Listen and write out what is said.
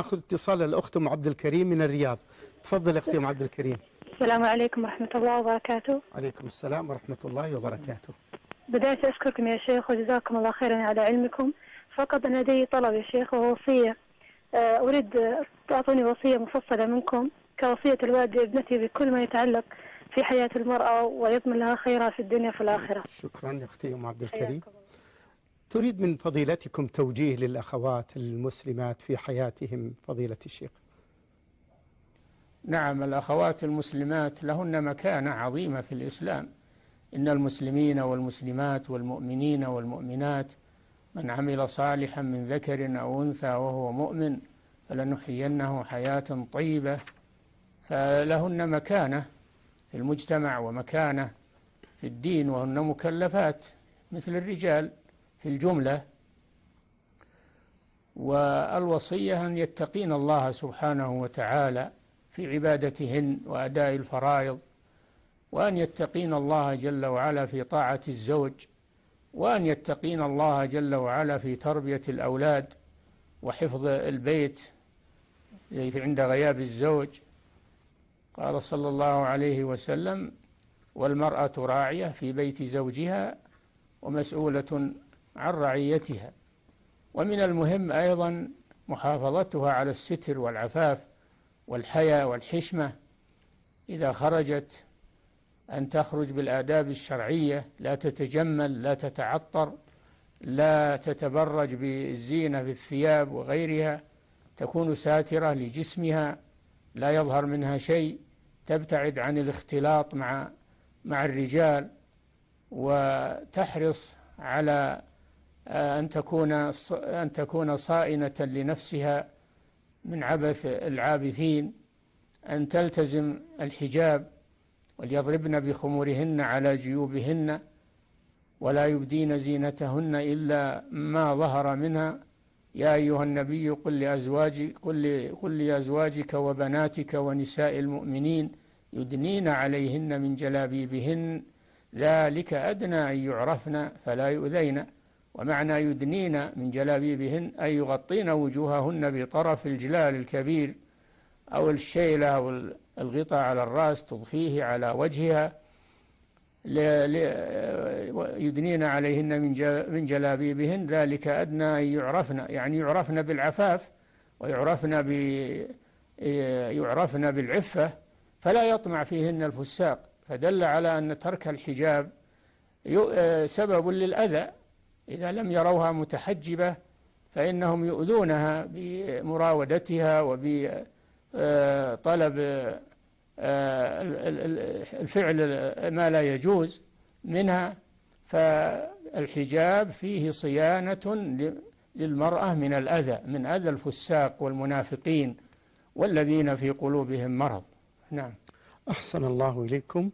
ناخذ اتصال الأخت أم عبد الكريم من الرياض. تفضل أختي أم عبد الكريم. السلام عليكم ورحمة الله وبركاته. عليكم السلام ورحمة الله وبركاته. بداية أشكركم يا شيخ وجزاكم الله خيرا على علمكم. فقط أنا لدي طلب يا شيخ ووصية. آه، أريد تعطوني وصية مفصلة منكم كوصية الوالد لابنتي بكل ما يتعلق في حياة المرأة ويضمن لها خيرها في الدنيا وفي الآخرة. شكرا يا أختي أم عبد الكريم. تريد من فضيلتكم توجيه للأخوات المسلمات في حياتهم فضيلة الشيخ. نعم الأخوات المسلمات لهن مكانة عظيمة في الإسلام. إن المسلمين والمسلمات والمؤمنين والمؤمنات من عمل صالحا من ذكر أو أنثى وهو مؤمن فلنحيينه حياة طيبة. فلهن مكانة في المجتمع ومكانة في الدين وهن مكلفات مثل الرجال. في الجملة والوصية أن يتقين الله سبحانه وتعالى في عبادتهن وأداء الفرائض وأن يتقين الله جل وعلا في طاعة الزوج وأن يتقين الله جل وعلا في تربية الأولاد وحفظ البيت عند غياب الزوج. قال صلى الله عليه وسلم والمرأة راعية في بيت زوجها ومسؤولة عن رعيتها. ومن المهم أيضا محافظتها على الستر والعفاف والحياء والحشمة. إذا خرجت أن تخرج بالآداب الشرعية لا تتجمل لا تتعطر لا تتبرج بالزينة في الثياب وغيرها. تكون ساترة لجسمها لا يظهر منها شيء. تبتعد عن الاختلاط مع مع الرجال. وتحرص على أن تكون أن تكون صائنة لنفسها من عبث العابثين أن تلتزم الحجاب وليضربن بخمورهن على جيوبهن ولا يبدين زينتهن إلا ما ظهر منها. يا أيها النبي قل لأزواجك قل, قل لأزواجك وبناتك ونساء المؤمنين يدنين عليهن من جلابيبهن. ذلك أدنى أن يعرفن فلا يؤذين. ومعنى يدنين من جلابيبهن أي يغطين وجوههن بطرف الجلال الكبير أو الشيلة أو الغطاء على الرأس تضفيه على وجهها. يدنين عليهن من جلابيبهن ذلك أدنى أن يعرفن يعني يعرفن بالعفاف ويعرفن ب يعرفن بالعفة فلا يطمع فيهن الفساق. فدل على أن ترك الحجاب سبب للأذى. إذا لم يروها متحجبة فإنهم يؤذونها بمراودتها وبطلب الفعل ما لا يجوز منها فالحجاب فيه صيانة للمرأة من الأذى من أذى الفساق والمنافقين والذين في قلوبهم مرض. نعم. أحسن الله إليكم.